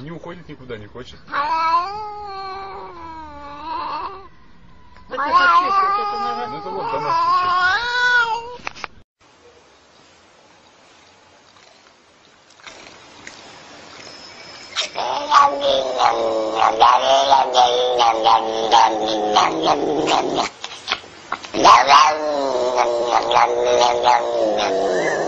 Не уходит никуда, не хочет. Это чистить, это надо. Ну это вот домашний чай. Thank you.